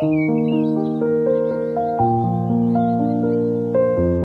네.